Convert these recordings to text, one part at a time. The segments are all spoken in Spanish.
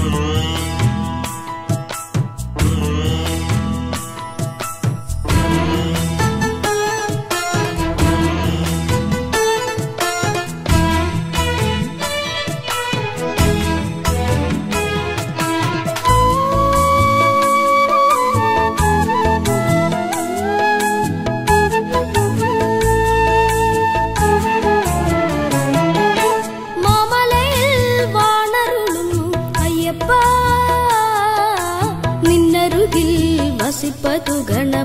Thank. E vai se pai tu garna,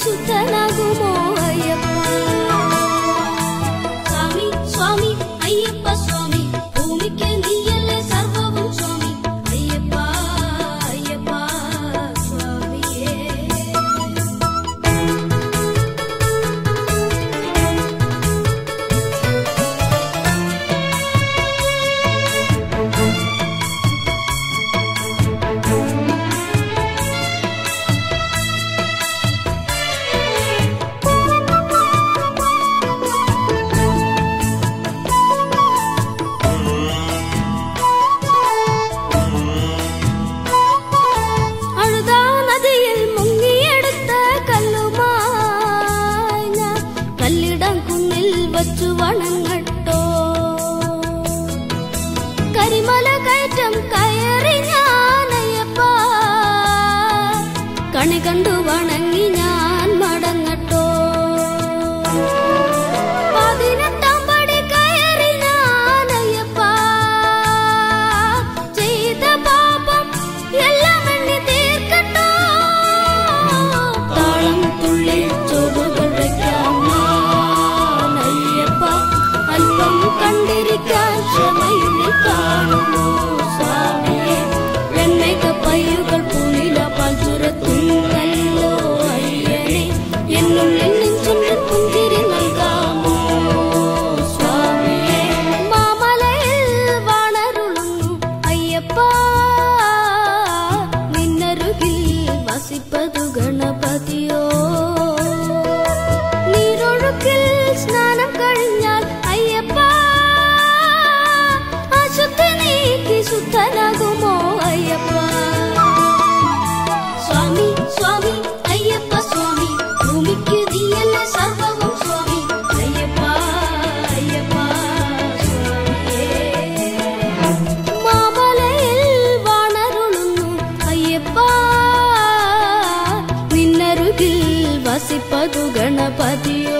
सुय ಗಣಪದು ಗಣಪತಿಯೋ